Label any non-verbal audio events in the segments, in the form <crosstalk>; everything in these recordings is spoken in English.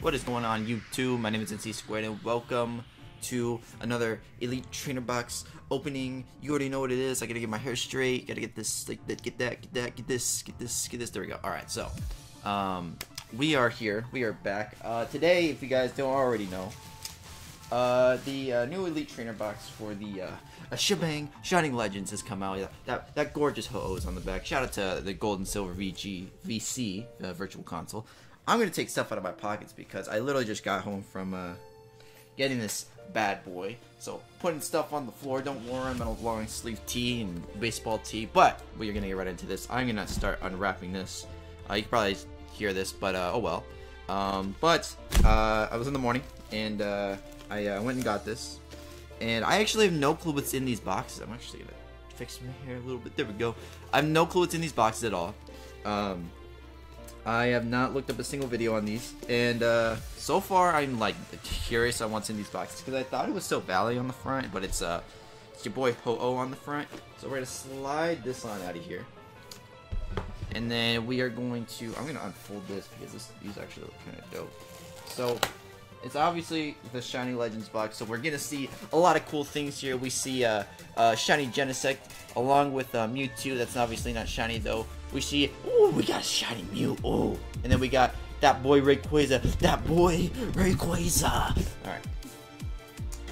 What is going on YouTube? My name is NC Squared and welcome to another Elite Trainer Box opening. You already know what it is. I gotta get my hair straight. Gotta get this, like get that, get that, get this, get this, get this. There we go. All right, so um, we are here. We are back uh, today. If you guys don't already know, uh, the uh, new Elite Trainer Box for the uh, Shebang Shining Legends has come out. That that gorgeous ho is on the back. Shout out to the Gold and Silver VG VC uh, Virtual Console. I'm gonna take stuff out of my pockets because I literally just got home from uh, getting this bad boy. So putting stuff on the floor, don't worry, I'm in a long sleeve tee and baseball tee. But we're gonna get right into this. I'm gonna start unwrapping this. Uh, you can probably hear this, but uh, oh well. Um, but uh, I was in the morning and uh, I uh, went and got this. And I actually have no clue what's in these boxes. I'm actually gonna fix my hair a little bit. There we go. I have no clue what's in these boxes at all. Um, I have not looked up a single video on these, and uh, so far I'm like curious on what's in these boxes because I thought it was still Valley on the front, but it's uh, it's your boy Ho-Oh on the front. So we're gonna slide this on out of here, and then we are going to. I'm gonna unfold this because this, these actually look kind of dope. So it's obviously the Shiny Legends box, so we're gonna see a lot of cool things here. We see uh, uh, Shiny Genesect along with uh, Mewtwo. That's obviously not shiny though. We see, oh, we got a Shiny Mew. Oh, and then we got that boy Rayquaza. That boy Rayquaza. All right,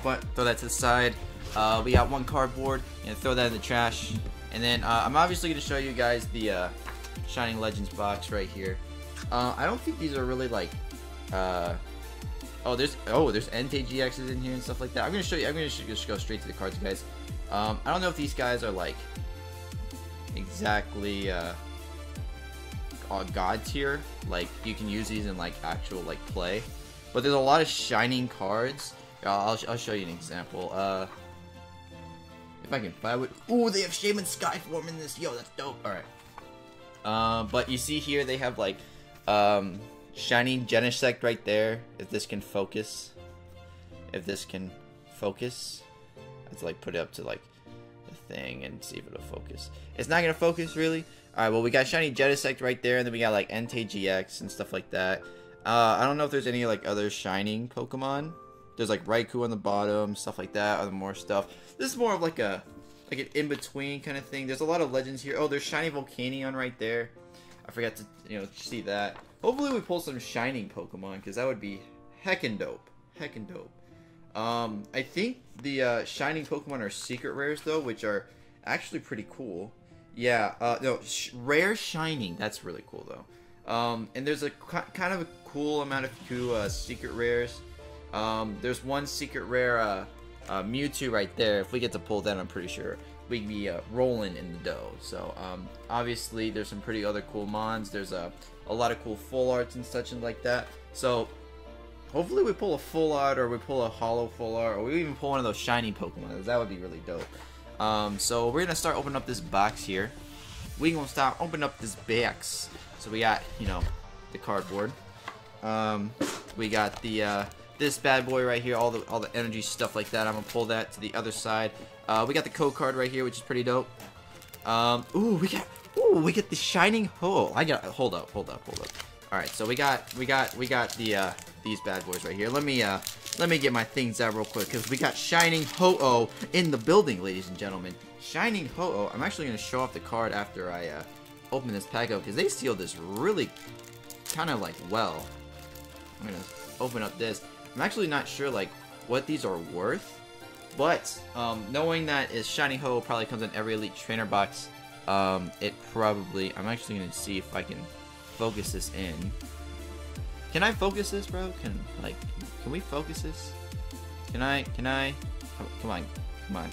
but throw that to the side. Uh, we got one cardboard and throw that in the trash. And then uh, I'm obviously gonna show you guys the uh, Shining Legends box right here. Uh, I don't think these are really like. Uh, Oh, there's oh, there's Entei GXs in here and stuff like that. I'm gonna show you. I'm gonna just go straight to the cards, guys. Um, I don't know if these guys are like exactly uh, god tier. Like you can use these in like actual like play, but there's a lot of shining cards. I'll I'll show you an example. Uh, if I can find it. Ooh, they have Shaymin Skyform in this. Yo, that's dope. All right. Uh, but you see here they have like um Shiny Genesect right there. If this can focus. If this can focus. I have to like put it up to like thing and see if it'll focus. It's not gonna focus really. Alright, well we got Shiny Genesect right there and then we got like Entei GX and stuff like that. Uh, I don't know if there's any like other shining Pokemon. There's like Raikou on the bottom, stuff like that, other more stuff. This is more of like a like an in-between kind of thing. There's a lot of legends here. Oh, there's Shiny Volcanion right there. I forgot to, you know, see that. Hopefully we pull some shining Pokemon, because that would be heckin' dope. Heckin' dope. Um, I think the uh, shining Pokemon are secret rares, though, which are actually pretty cool. Yeah, uh, no, sh rare shining. That's really cool, though. Um, and there's a kind of a cool amount of few uh, secret rares. Um, there's one secret rare uh, uh, Mewtwo right there. If we get to pull that, I'm pretty sure we'd be uh, rolling in the dough. So um, obviously there's some pretty other cool mons. There's a, a lot of cool full arts and such and like that. So hopefully we pull a full art or we pull a hollow full art or we even pull one of those shiny Pokemon. That would be really dope. Um, so we're gonna start opening up this box here. We gonna start opening up this box. So we got you know the cardboard. Um, we got the uh, this bad boy right here, all the all the energy stuff like that. I'm gonna pull that to the other side. Uh, we got the code card right here, which is pretty dope. Um, ooh, we got ooh, we get the shining hole. I got hold up, hold up, hold up. All right, so we got we got we got the uh, these bad boys right here. Let me uh let me get my things out real quick because we got shining ho-oh in the building, ladies and gentlemen. Shining ho-oh. I'm actually gonna show off the card after I uh, open this pack up because they sealed this really kind of like well. I'm gonna open up this. I'm actually not sure like what these are worth, but um, knowing that is Shiny Ho-Oh probably comes in every Elite Trainer box, um, it probably. I'm actually gonna see if I can focus this in. Can I focus this, bro? Can like, can we focus this? Can I? Can I? Come on, come on.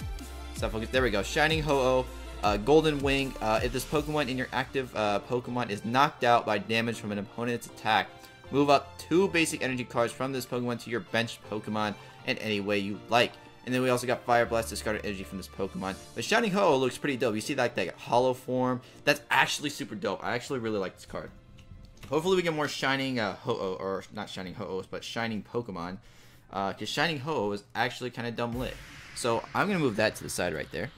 Stop focus. There we go. Shining Ho-Oh. Uh, Golden Wing. Uh, if this Pokemon in your active uh, Pokemon is knocked out by damage from an opponent's attack, Move up two basic energy cards from this Pokemon to your bench Pokemon in any way you like. And then we also got Fire Blast, discarded energy from this Pokemon. The Shining Ho looks pretty dope. You see that, that hollow form? That's actually super dope. I actually really like this card. Hopefully we get more Shining uh, Ho-Oh, or not Shining Ho-Ohs, but Shining Pokemon. Because uh, Shining Ho-Oh is actually kind of dumb lit. So I'm going to move that to the side right there.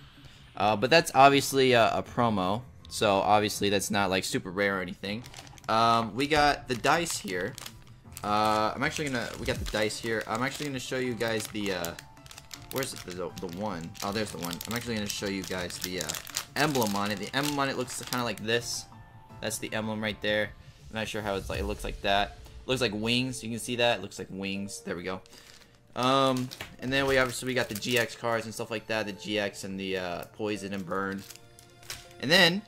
Uh, but that's obviously a, a promo. So obviously that's not like super rare or anything. Um, we got the dice here. Uh, I'm actually gonna, we got the dice here. I'm actually gonna show you guys the, uh, where's the, the, the one? Oh, there's the one. I'm actually gonna show you guys the, uh, emblem on it. The emblem on it looks kind of like this. That's the emblem right there. I'm not sure how it's like, it looks like that. It looks like wings, you can see that. It looks like wings. There we go. Um, and then we obviously we got the GX cards and stuff like that, the GX and the uh, Poison and Burn. And then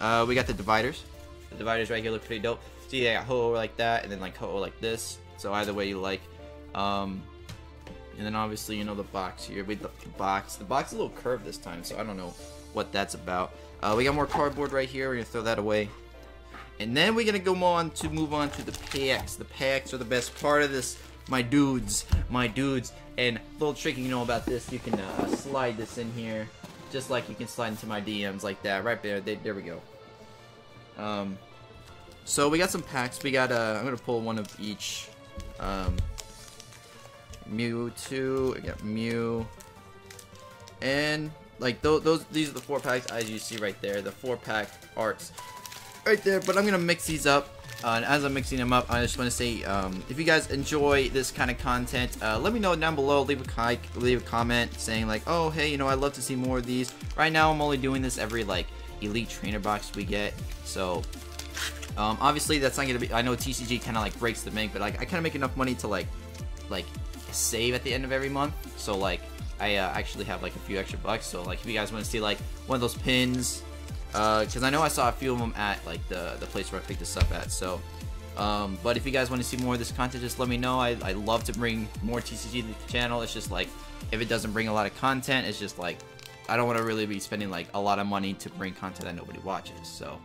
uh, we got the dividers. The dividers right here look pretty dope. See, they got Ho like that, and then like Ho like this. So either way you like. Um, and then obviously you know the box here. We the, the box. The box is a little curved this time, so I don't know what that's about. Uh, we got more cardboard right here. We're gonna throw that away. And then we're gonna go on to move on to the packs. The packs are the best part of this my dudes, my dudes. And little trick you know about this, you can uh, slide this in here, just like you can slide into my DMs like that, right there. They, there we go. Um, so we got some packs. We got, uh, I'm gonna pull one of each. Um, Mewtwo, I got Mew, and like those, those, these are the four packs as you see right there, the four pack arts right there. But I'm gonna mix these up uh, and as I'm mixing them up, I just want to say, um, if you guys enjoy this kind of content, uh, let me know down below. Leave a, leave a comment saying like, oh, hey, you know, I'd love to see more of these. Right now, I'm only doing this every, like, Elite Trainer box we get. So, um, obviously, that's not going to be... I know TCG kind of, like, breaks the bank, but, like, I kind of make enough money to, like, like, save at the end of every month. So, like, I uh, actually have, like, a few extra bucks. So, like, if you guys want to see, like, one of those pins because uh, I know I saw a few of them at like the the place where I picked this up at. So, um, but if you guys want to see more of this content, just let me know. I I love to bring more TCG to the channel. It's just like if it doesn't bring a lot of content, it's just like I don't want to really be spending like a lot of money to bring content that nobody watches. So,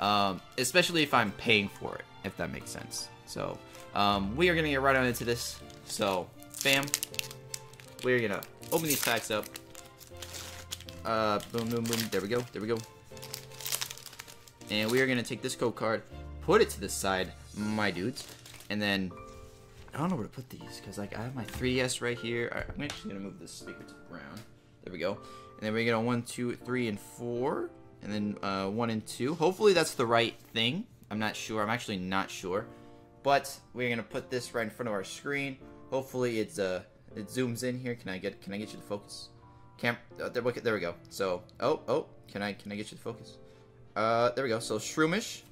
um, especially if I'm paying for it, if that makes sense. So, um, we are gonna get right on into this. So, bam, we're gonna open these packs up. Uh, boom, boom, boom. There we go. There we go. And we are going to take this code card, put it to the side, my dudes, and then I don't know where to put these because like I have my 3DS right here. Right, I'm actually gonna move this speaker to the ground. There we go. And then we're gonna one, two, three, and four, and then uh, one and two. Hopefully that's the right thing. I'm not sure. I'm actually not sure. But we're gonna put this right in front of our screen. Hopefully it's uh it zooms in here. Can I get can I get you to focus? Camp. Uh, there, there we go. So oh oh can I can I get you to focus? Uh, there we go. So Shroomish.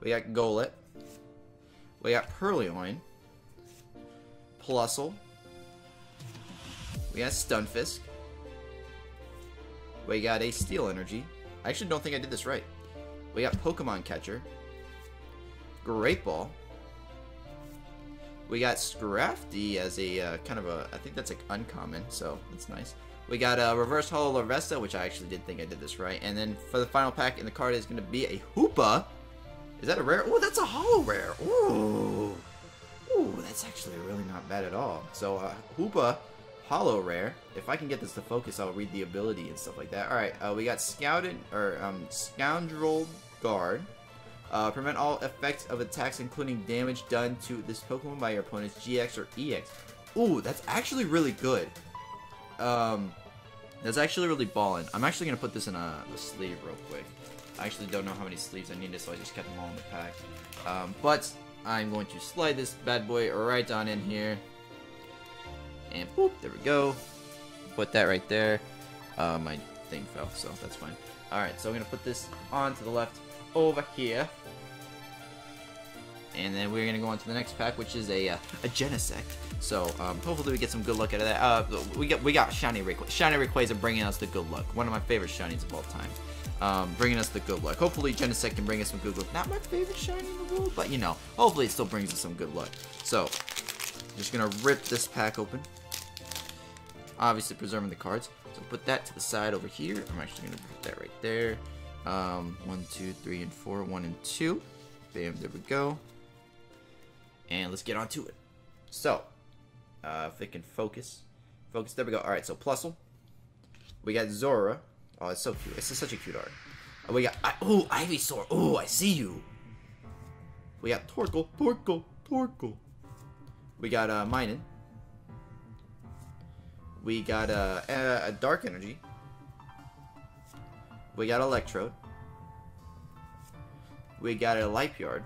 We got Golett. We got Purrloin. Plusle. We got Stunfisk. We got a Steel Energy. I actually don't think I did this right. We got Pokemon Catcher. Great Ball. We got Scrafty as a uh, kind of a, I think that's like uncommon, so that's nice. We got a Reverse Holo Larvesta, which I actually did think I did this right. And then for the final pack in the card is going to be a Hoopa. Is that a rare? Oh, that's a Holo Rare. Ooh. Ooh, that's actually really not bad at all. So, uh, Hoopa, Holo Rare. If I can get this to focus, I'll read the ability and stuff like that. Alright, uh, we got Scouted, or, um, Scoundrel Guard. Uh, prevent all effects of attacks, including damage done to this Pokemon by your opponent's GX or EX. Ooh, that's actually really good. Um, that's actually really ballin'. I'm actually gonna put this in a, a, sleeve real quick. I actually don't know how many sleeves I needed, so I just kept them all in the pack. Um, but I'm going to slide this bad boy right on in here. And boop, there we go. Put that right there. Uh, my thing fell, so that's fine. Alright, so I'm gonna put this on to the left over here. And then we're gonna go on to the next pack, which is a, uh, a Genesect. So um, hopefully we get some good luck out of that. Uh, we got we got Shiny Rayquaza. Shiny Rayquaza bringing us the good luck. One of my favorite shinies of all time. Um, bringing us the good luck. Hopefully Genesect can bring us some good luck. Not my favorite shiny in the world, but you know, hopefully it still brings us some good luck. So, just gonna rip this pack open. Obviously preserving the cards. So put that to the side over here. I'm actually gonna put that right there. Um, one, two, three, and four. One and two. Bam, there we go. And let's get on to it. So, uh, if it can focus. Focus, there we go. Alright, so Plusle. We got Zorua. Oh, it's so cute. It's such a cute art. Uh, we got, oh, Ivysaur. Oh, I see you. We got Torkoal, Torkoal, Torkoal. We got uh, Minun. We got uh, a, a Dark Energy. We got Electrode. We got a Light Yard.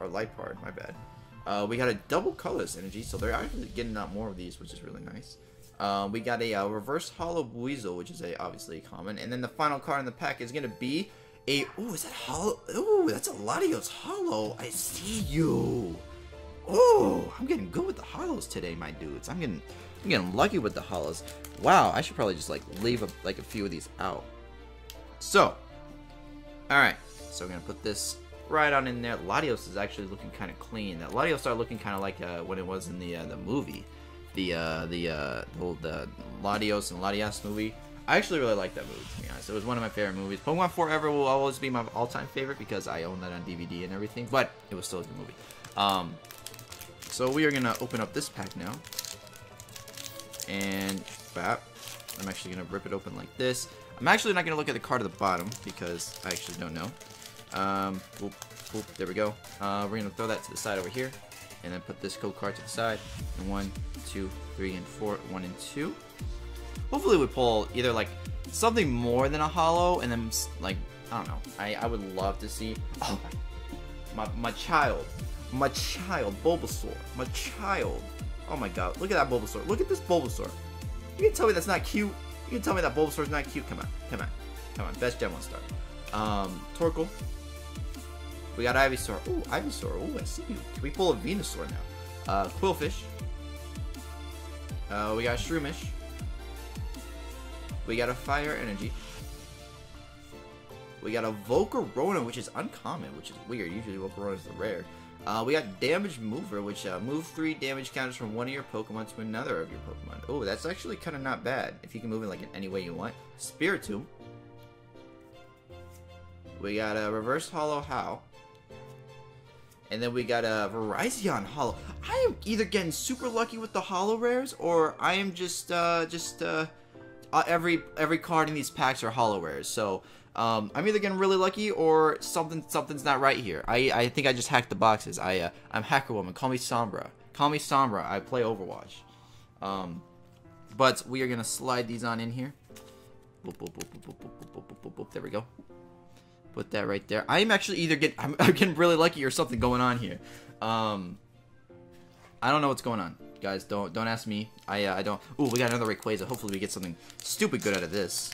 Or Light Part, my bad. Uh, we got a double colorless energy, so they're actually getting out more of these, which is really nice. Uh, we got a uh, reverse hollow Buizel, which is a obviously common, and then the final card in the pack is gonna be a. Ooh, is that hollow? Ooh, that's a Latios hollow. I see you. Oh, I'm getting good with the hollows today, my dudes. I'm getting, I'm getting lucky with the hollows. Wow, I should probably just like leave a, like a few of these out. So, all right. So we're gonna put this right on in there. Latios is actually looking kind of clean. That Latios started looking kind of like uh, when it was in the uh, the movie, the uh, the uh, the, Latios and Latias movie. I actually really like that movie, to be honest. It was one of my favorite movies. Pokemon Forever will always be my all-time favorite because I own that on DVD and everything, but it was still a good movie. Um, so we are going to open up this pack now. And, bap. I'm actually going to rip it open like this. I'm actually not going to look at the card at the bottom because I actually don't know. Um, whoop, whoop, there we go. Uh, we're going to throw that to the side over here. And then put this code card to the side. And one, two, three, and four. One and two. Hopefully we pull either like something more than a hollow and then like I don't know. I, I would love to see oh my my child. My child Bulbasaur. My child. Oh my god. Look at that Bulbasaur. Look at this Bulbasaur. You can tell me that's not cute. You can tell me that Bulbasaur is not cute. Come on. Come on. Come on. Best Gen 1 star. Um, Torkoal. We got Ivysaur. Ooh, Ivysaur. Ooh, I see you. Can we pull a Venusaur now? Uh, Qwilfish. Uh, we got Shroomish. We got a Fire Energy. We got a Volcarona, which is uncommon, which is weird. Usually Volcarona is the rare. Uh, we got Damage Mover, which uh, move 3 damage counters from one of your Pokemon to another of your Pokemon. Oh, that's actually kind of not bad. If you can move it like in any way you want. Spiritomb. We got a Reverse Hollow How. And then we got a Virizion Hollow. I am either getting super lucky with the Hollow Rares, or I am just, uh, just, uh, uh, every every card in these packs are hollow rares. So um, I'm either getting really lucky or something something's not right here. I, I think I just hacked the boxes. I uh, I'm Hacker Woman. Call me Sombra. Call me Sombra. I play Overwatch. Um, but we are gonna slide these on in here. Boop, boop, boop, there we go. Put that right there. I'm actually either getting <laughs> I'm, I'm getting really lucky or something going on here. Um, I don't know what's going on guys. Don't don't ask me. I uh, I don't. Ooh, we got another Rayquaza. Hopefully we get something stupid good out of this.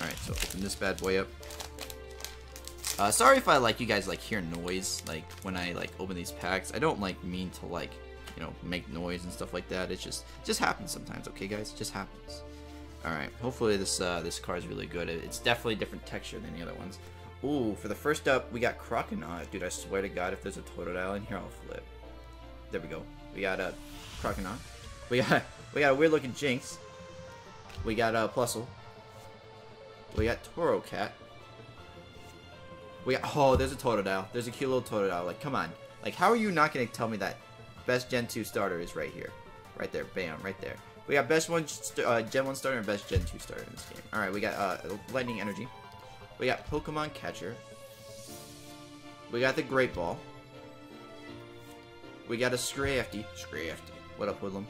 All right, so open this bad boy up. Uh, sorry if I like you guys like hear noise like when I like open these packs. I don't like mean to like you know make noise and stuff like that. It just just happens sometimes. Okay, guys, it just happens. All right. Hopefully this uh, this car is really good. It's definitely a different texture than the other ones. Ooh, for the first up, we got Croconaw. Dude, I swear to God, if there's a Totodile in here, I'll flip. There we go. We got a Croconaw. We got <laughs> we got a weird looking Jynx. We got a uh, Plusle. We got Torracat. We got oh, there's a Totodile. There's a cute little Totodile. Like, come on. Like, how are you not gonna tell me that best Gen 2 starter is right here? Right there, bam, right there. We got best one uh, Gen 1 starter and best Gen 2 starter in this game. Alright, we got uh, Lightning Energy. We got Pokemon Catcher. We got the Great Ball. We got a Scrafty. Scrafty. What up, Woodlum?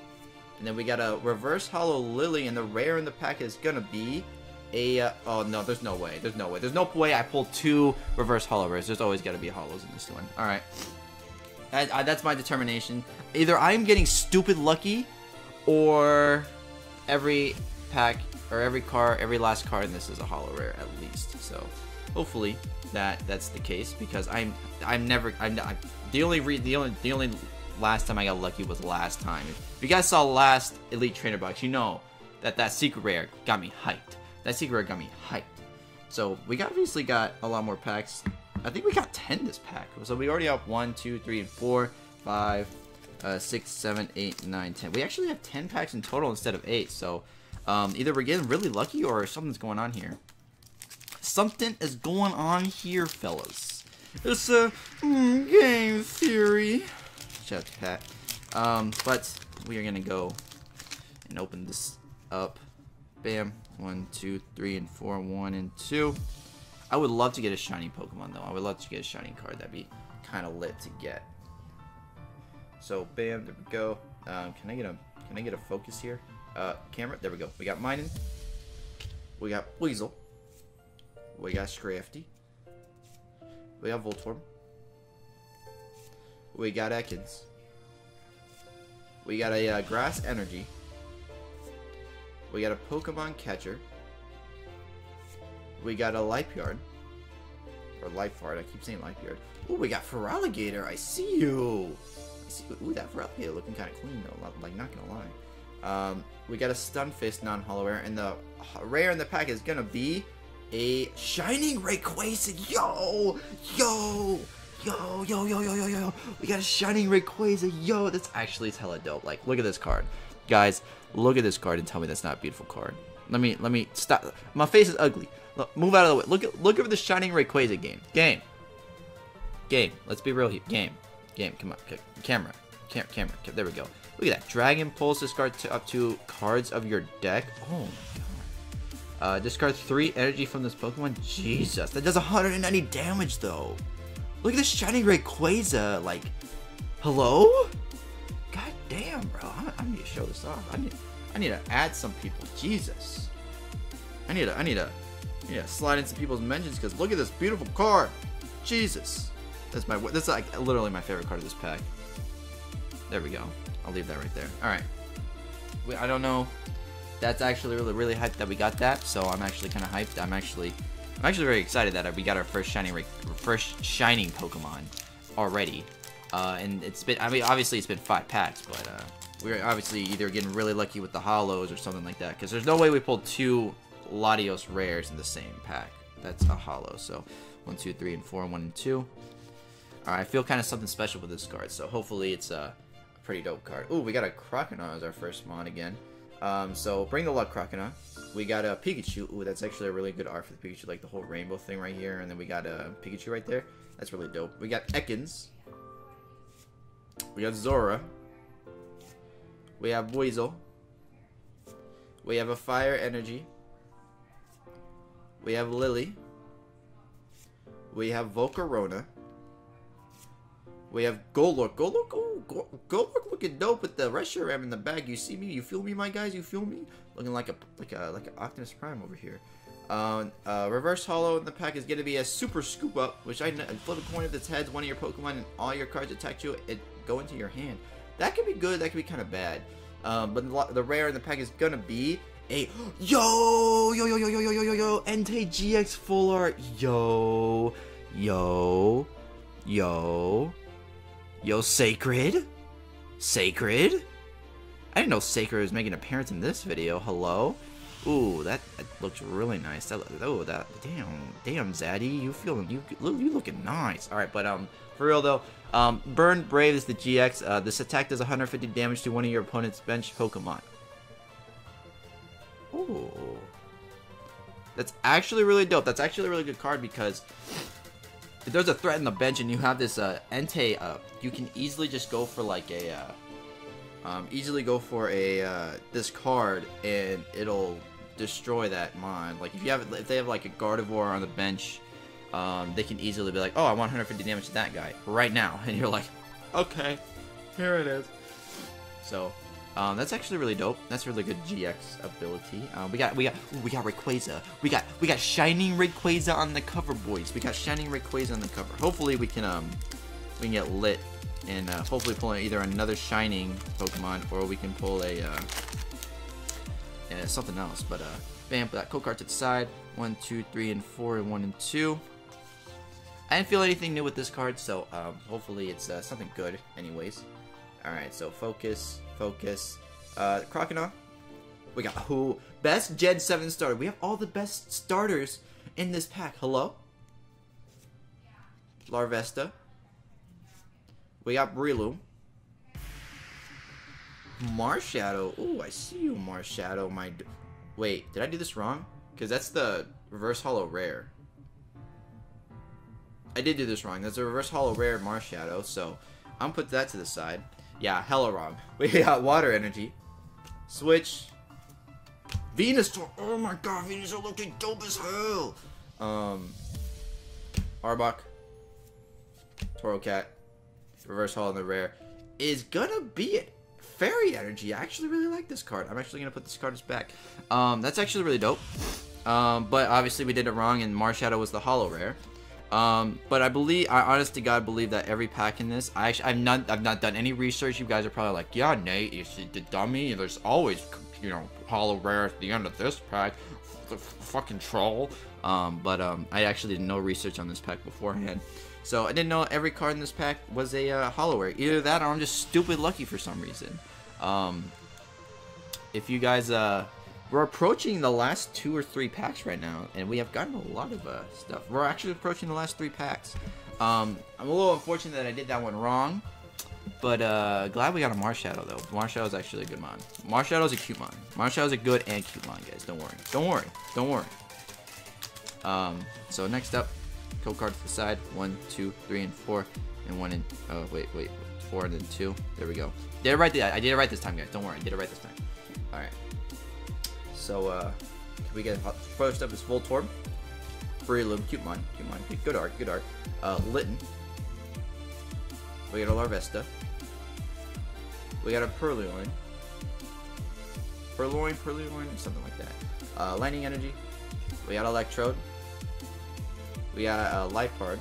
And then we got a Reverse Hollow Lillie, and the rare in the pack is gonna be a... Uh, oh, no, there's no way. There's no way. There's no way I pulled two Reverse Hollow rares. There's always gotta be hollows in this one. Alright. that's my determination. Either I'm getting stupid lucky, or every pack, or every car, every last car in this is a hollow rare at least. So, hopefully that that's the case because I'm I'm never I'm, I'm the only re, the only the only last time I got lucky was last time. If you guys saw last Elite Trainer box, you know that that secret rare got me hyped. That secret rare got me hyped. So we obviously got a lot more packs. I think we got 10 this pack. So we already have 1, 2, 3, and 4, 5, uh, 6, 7, 8, 9, 10. We actually have 10 packs in total instead of 8. So um, either we're getting really lucky or something's going on here. Something is going on here, fellas. It's a mm, game theory. Shout out to Pat. Um, but we are gonna go and open this up. Bam. One, two, three, and four. One and two. I would love to get a shiny Pokemon though. I would love to get a shiny card. That'd be kind of lit to get. So bam, there we go. Um, can I get a can I get a focus here? Uh, camera. There we go. We got mining. We got Buizel. We got Scrafty. We got Voltorb. We got Ekans. We got a uh, Grass Energy. We got a Pokemon Catcher. We got a Life Yard. Or Life Yard, I keep saying Life Yard. Ooh, we got Feraligatr, I see you! I see, ooh, that Feraligatr looking kind of clean though, like, not gonna lie. Um, we got a Stunfisk non-hollow rare, and the rare in the pack is gonna be a Shining Rayquaza. Yo! Yo! Yo, yo, yo, yo, yo, yo. We got a Shining Rayquaza. Yo, that's actually hella dope. Like, look at this card. Guys, look at this card and tell me that's not a beautiful card. Let me, let me, stop. My face is ugly. Look, move out of the way. Look at, look at the Shining Rayquaza game. Game. Game. Let's be real here. Game. Game. Come on. Camera. Cam camera. There we go. Look at that. Dragon Pulse discard up to cards of your deck. Oh my god. Uh, discard 3 energy from this Pokemon. Jesus. That does 190 damage though. Look at this Shining Rayquaza. Like, hello? God damn, bro. I, I, need to show this off. I need, I need to add some people. Jesus. I need to, I need to, to slide into people's mentions because look at this beautiful card. Jesus. That's my, that's like literally my favorite card of this pack. There we go. I'll leave that right there. All right. We, I don't know. That's actually really, really hyped that we got that. So I'm actually kind of hyped. I'm actually, I'm actually very excited that we got our first shining, first shining Pokemon already. Uh, and it's been, I mean, obviously it's been five packs, but uh, we're obviously either getting really lucky with the hollows or something like that. Because there's no way we pulled two Latios rares in the same pack. That's a hollow. So one, two, three, and four, one and two. Alright, I feel kind of something special with this card. So hopefully it's a pretty dope card. Ooh, we got a Croconaw as our first mon again. Um, so bring the luck, Croconaw. We got a Pikachu. Ooh, that's actually a really good art for the Pikachu, like the whole rainbow thing right here. And then we got a Pikachu right there. That's really dope. We got Ekans. We got Zorua. We have Buizel. We have a Fire Energy. We have Lillie. We have Volcarona. We have Golurk. Golurk, oh, Golurk looking dope with the Reshiram in the bag. You see me? You feel me, my guys? You feel me? Looking like a like a like an Optimus Prime over here. Um, uh, reverse Hollow in the pack is going to be a Super Scoop Up, which I flip a coin if its heads one of your Pokemon and all your cards attack you, it go into your hand. That could be good. That could be kind of bad. Um, but the, the rare in the pack is going to be a <gasps> yo yo yo yo yo yo yo yo yo Entei GX Full Art yo yo yo yo Sacred Sacred I didn't know Sacred was making an appearance in this video. Hello. Ooh, that, that looks really nice. That, oh, that damn, damn, Zaddy, you feeling you you looking nice. All right, but um, for real though, um, Burn Brave is the GX. Uh, this attack does 150 damage to one of your opponent's bench Pokemon. Ooh, that's actually really dope. That's actually a really good card because if there's a threat in the bench and you have this uh, Entei up, you can easily just go for like a. Uh, um, easily go for a uh, this card and it'll destroy that mon. Like if you have if they have like a Gardevoir on the bench, um, they can easily be like, oh, I want 150 damage to that guy right now, <laughs> and you're like, okay, here it is. So um, that's actually really dope. That's really good GX ability. Uh, we got we got ooh, we got Rayquaza. We got we got Shining Rayquaza on the cover, boys. We got Shining Rayquaza on the cover. Hopefully we can um we can get lit and uh, hopefully pull either another Shining Pokemon or we can pull a uh, yeah, something else. But uh, bam, put that card to the side. One, two, three, and four, and one and two. I didn't feel anything new with this card, so um, hopefully it's uh, something good anyways. Alright, so focus, focus. Uh, Croconaw. We got who? Best Gen 7 starter. We have all the best starters in this pack. Hello? Larvesta. We got Breloom. Marshadow. Ooh, I see you, Marshadow. My, wait, did I do this wrong? Because that's the reverse hollow rare. I did do this wrong. That's a reverse hollow rare Marshadow, so I'm put that to the side. Yeah, hella wrong. <laughs> We got water energy. Switch. Venusaur. Oh my god, Venusaur looking dope as hell. Um, Arbok. Torracat reverse hall in the rare, is gonna be it. Fairy Energy. I actually really like this card. I'm actually gonna put this card as back. Um, that's actually really dope. Um, but obviously we did it wrong, and Marshadow was the hollow rare. Um, but I believe, I honest to God believe that every pack in this, I actually, I've not, I've not done any research. You guys are probably like, yeah, Nate, you the dummy. There's always, you know, hollow rare at the end of this pack. The fucking troll. Um, but um, I actually did no research on this pack beforehand. So I didn't know every card in this pack was a uh, hollow rare. Either that or I'm just stupid lucky for some reason. Um, if you guys, uh, we're approaching the last two or three packs right now, and we have gotten a lot of uh, stuff. We're actually approaching the last three packs. Um, I'm a little unfortunate that I did that one wrong, but uh, glad we got a Marshadow though. Marshadow is actually a good mon. Marshadow is a cute mon. Marshadow is a good and cute mon, guys. Don't worry. Don't worry. Don't worry. Um, so next up, code card to the side. One, two, three, and four, and one and oh wait, wait, four and then two. There we go. Did it right. I did it right this time, guys. Don't worry. I did it right this time. All right. So, uh, can we get first up is Voltorb, Breloom, cute mine, cute mine, good art, good art. Uh, Litten. We got a Larvesta. We got a Purrloin. Purrloin, Purrloin, something like that. Uh, Lightning Energy. We got Electrode. We got a uh, Liepard.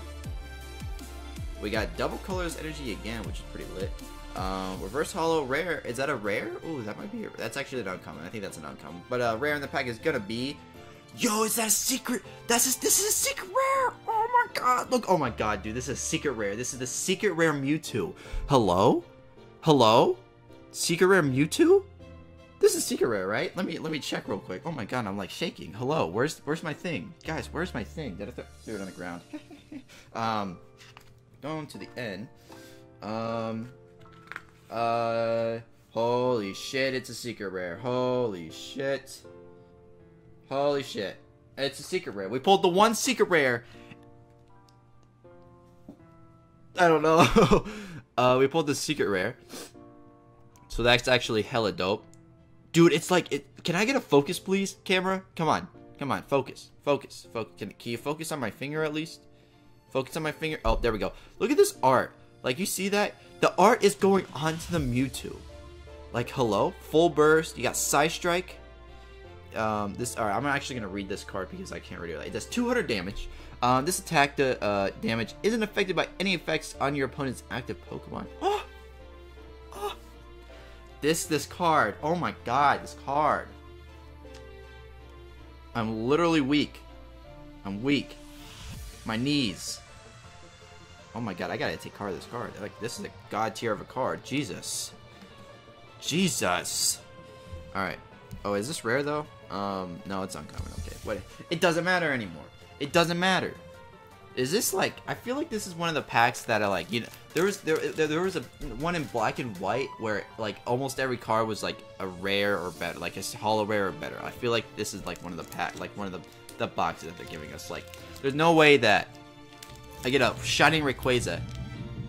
We got Double Colors Energy again, which is pretty lit. Um, reverse Hollow Rare. Is that a rare? Ooh, that might be. A, that's actually an uncommon. I think that's an uncommon. But uh, rare in the pack is gonna be. Yo, is that a secret? That's a, this is a secret rare. Oh my god! Look, oh my god, dude, this is a secret rare. This is the secret rare Mewtwo. Hello, hello, secret rare Mewtwo. This is secret rare, right? Let me let me check real quick. Oh my god, I'm like shaking. Hello, where's where's my thing, guys? Where's my thing? Did I th throw it on the ground? <laughs> um, going to the end. Um, uh, holy shit, it's a secret rare. Holy shit. Holy shit. It's a secret rare. We pulled the one secret rare. I don't know. <laughs> uh, we pulled the secret rare. So that's actually hella dope. Dude, it's like, it. can I get a focus, please, camera? Come on. Come on, focus. Focus. Focus. Can, can you focus on my finger at least? Focus on my finger. Oh, there we go. Look at this art. Like, you see that? The art is going on to the Mewtwo. Like, hello? Full burst. You got Psy Strike. Um, this, alright, I'm actually going to read this card because I can't read it. It does 200 damage. Um, this attack uh, damage isn't affected by any effects on your opponent's active Pokemon. <gasps> Oh! Oh! This, this card. Oh my god, this card. I'm literally weak. I'm weak. My knees. Oh my god, I gotta take card of this card. Like, this is a god tier of a card. Jesus. Jesus. Alright. Oh, is this rare, though? Um, no, it's uncommon. Okay, what? It doesn't matter anymore. It doesn't matter. Is this like? I feel like this is one of the packs that are like you know there was there there, there was a one in black and white where like almost every card was like a rare or better, like a hollow rare or better. I feel like this is like one of the pack, like one of the the boxes that they're giving us. Like, there's no way that I get a Shining Rayquaza,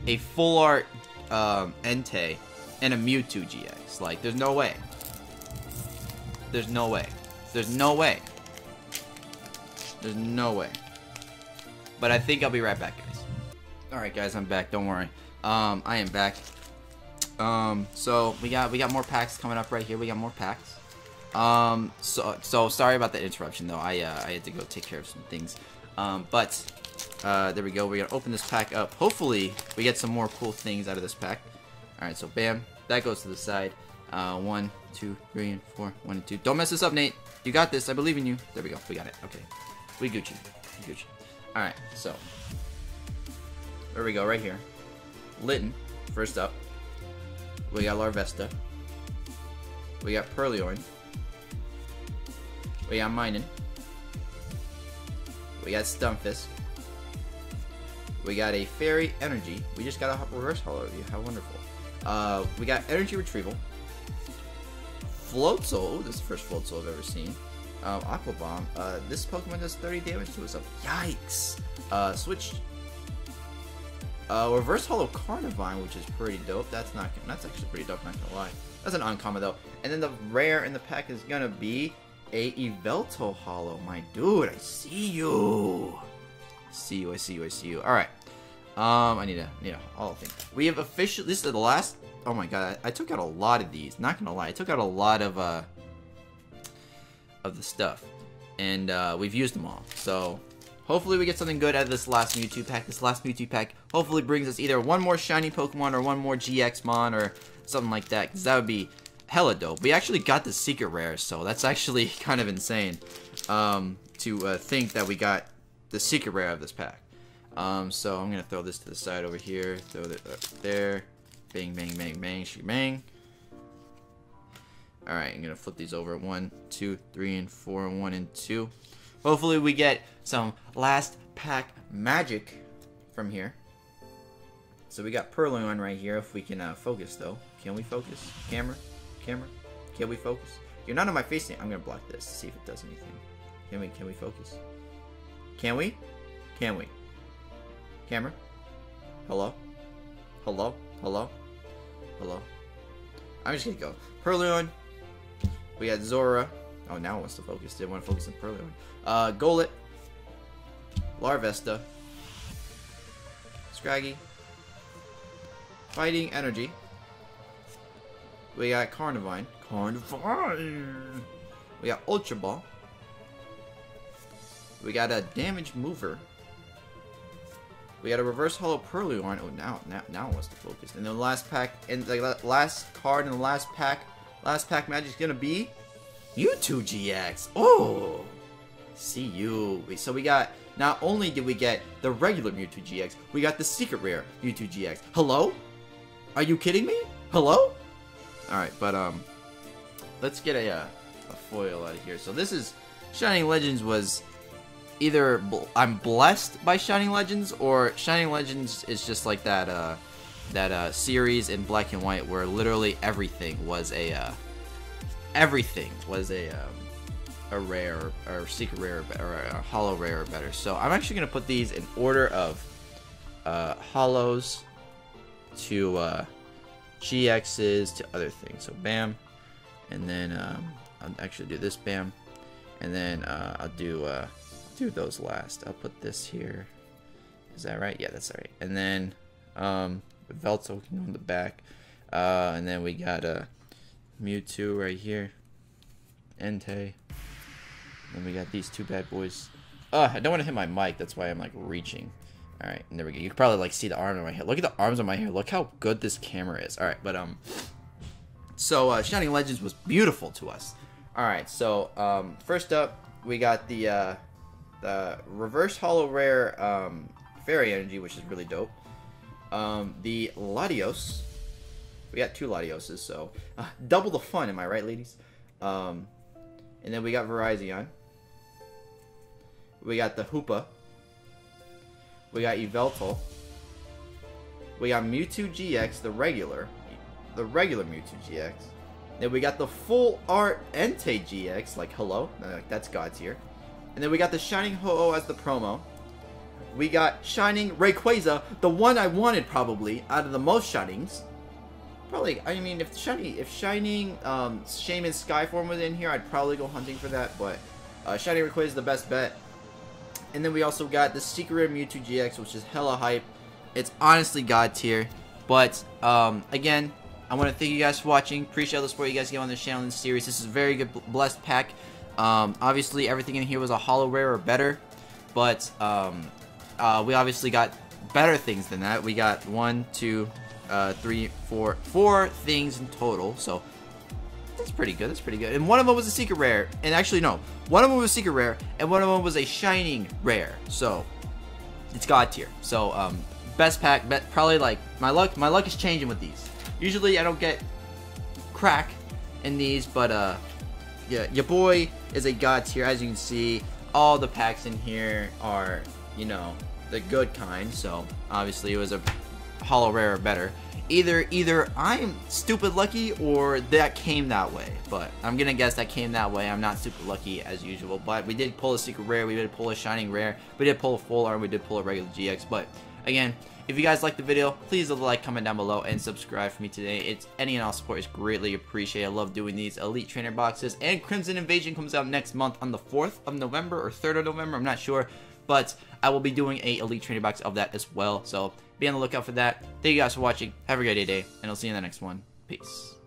a full art um, Entei, and a Mewtwo GX. Like, there's no way. There's no way. There's no way. There's no way. But I think I'll be right back, guys. Alright, guys, I'm back. Don't worry. Um, I am back. Um, so we got we got more packs coming up right here. We got more packs. Um, so so sorry about the interruption though. I uh, I had to go take care of some things. Um, but uh, there we go. We're going to open this pack up. Hopefully, we get some more cool things out of this pack. Alright, so bam. That goes to the side. Uh, one, two, three, and four. One and two. Don't mess this up, Nate. You got this. I believe in you. There we go. We got it. Okay. We Gucci. We Gucci. Alright, so. There we go, right here. Litten, first up. We got Larvesta. We got Purrloin. We got Minun. We got Stunfisk. We got a Fairy Energy. We just got a Reverse Hollow. How wonderful. Uh, we got Energy Retrieval. Floatzel. This is the first Floatzel I've ever seen. Um, Aqua Bomb. Uh, this Pokemon does 30 damage to itself. Yikes! Uh, switch. Uh, Reverse Hollow Carnivine, which is pretty dope. That's not. That's actually pretty dope. Not gonna lie. That's an uncommon though. And then the rare in the pack is gonna be a Yveltal Hollow. My dude, I see you. See you. I see you. I see you. All right. Um, I need a need all thing. We have officially. This is the last. Oh my god, I, I, took out a lot of these. Not gonna lie, I took out a lot of uh of the stuff, and uh, we've used them all. So hopefully we get something good out of this last Mewtwo pack. This last Mewtwo pack hopefully brings us either one more shiny Pokemon or one more GXmon or something like that. Because that would be hella dope. We actually got the secret rare, so that's actually <laughs> kind of insane um, to uh, think that we got the secret rare of this pack. Um, so I'm gonna throw this to the side over here. Throw it up there. Bang, bang, bang, bang, shoot, bang. Alright, I'm gonna flip these over. One, two, three, and four, one, and two. Hopefully we get some last pack magic from here. So we got Purrloin right here, if we can uh, focus though. Can we focus? Camera? Camera? Can we focus? You're not on my face. I'm gonna block this to see if it does anything. Can we, can we focus? Can we? Can we? Camera? Hello? Hello? Hello? Hello? I'm just gonna go. Purrloin. We got Zorua. Oh, now it wants to focus. Didn't want to focus on Purrloin. Uh, Golett. Larvesta. Scraggy. Fighting Energy. We got Carnivine. Carnivine! We got Ultra Ball. We got a Damage Mover. We got a Reverse Hollow Purrloin. Oh, now, now, now it wants to focus. And the last pack, and the last card in the last pack, last pack magic is gonna be Mewtwo GX. Oh, see you. So we got. Not only did we get the regular Mewtwo GX, we got the secret rare Mewtwo GX. Hello? Are you kidding me? Hello? Alright, but um, let's get a, uh, a foil out of here. So this is, Shining Legends was either I'm blessed by Shining Legends, or Shining Legends is just like that, uh, that uh, series in black and white where literally everything was a, uh, everything was a, um, a rare, or secret rare, or a hollow rare or better. So I'm actually going to put these in order of uh, hollows to uh, GXs to other things. So bam, and then um, I'll actually do this bam, and then uh, I'll do uh, do those last. I'll put this here. Is that right? Yeah, that's right. And then um, Velto can go on the back, uh, and then we got a uh, Mewtwo right here, Entei. And we got these two bad boys. Uh, I don't want to hit my mic. That's why I'm like reaching. All right, and there we go. You can probably like see the arm on my hair. Look at the arms on my hair. Look how good this camera is. All right, but um, so uh, Shining Legends was beautiful to us. All right, so um, first up we got the uh, the Reverse Hollow Rare um, Fairy Energy, which is really dope. Um, the Latios. We got two Latioses, so <laughs> uh, double the fun. Am I right, ladies? Um, and then we got Virizion. We got the Hoopa. We got Yveltal. We got Mewtwo GX, the regular. The regular Mewtwo GX. Then we got the full art Entei GX, like hello, that's God's here. And then we got the Shining Ho-Oh as the promo. We got Shining Rayquaza, the one I wanted probably out of the most Shinings. Probably, I mean, if Shiny, if Shining um, Shaymin Skyform was in here, I'd probably go hunting for that, but uh, Shining Rayquaza is the best bet. And then we also got the Secret Rare Mewtwo GX, which is hella hype. It's honestly god tier. But, um, again, I want to thank you guys for watching. Appreciate all the support you guys give on this channel and series. This is a very good blessed pack. Um, obviously, everything in here was a hollow rare or better. But, um, uh, we obviously got better things than that. We got one, two, uh, three, four, four things in total. So, that's pretty good. That's pretty good. And one of them was a secret rare. And actually, no. One of them was a secret rare. And one of them was a shining rare. So, it's god tier. So, um, best pack. Bet, probably like, my luck, my luck is changing with these. Usually, I don't get crack in these. But, uh, yeah, your boy is a god tier. As you can see, all the packs in here are, you know, the good kind. So, obviously, it was a hollow rare or better either either I'm stupid lucky or that came that way. But I'm gonna guess that came that way. I'm not super lucky as usual. But we did pull a secret rare, we did pull a shining rare, we did pull a full arm, we did pull a regular GX. But again, if you guys like the video, please leave a like, comment down below, and subscribe for me today. It's any and all support is greatly appreciated. I love doing these Elite Trainer boxes. And Crimson Invasion comes out next month on the 4th of November or 3rd of November. I'm not sure. But I will be doing a Elite Trainer box of that as well. So be on the lookout for that. Thank you guys for watching. Have a great day, and I'll see you in the next one. Peace.